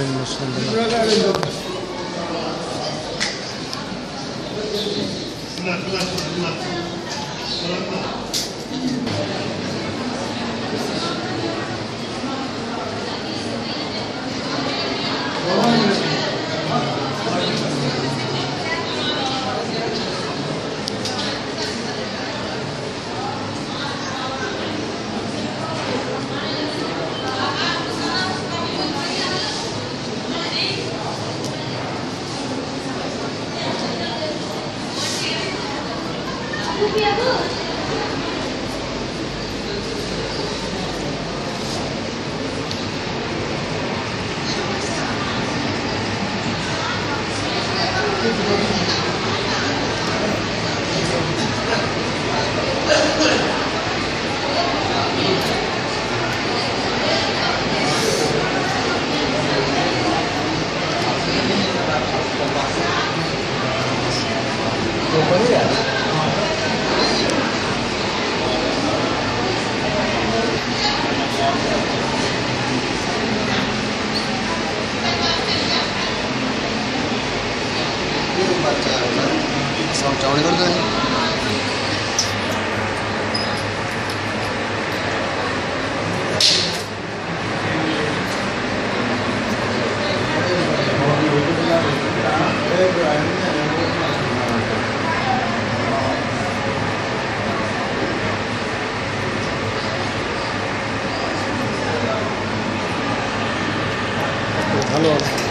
ご覧ください。ごめん。सब चौड़ी कर दें Hello.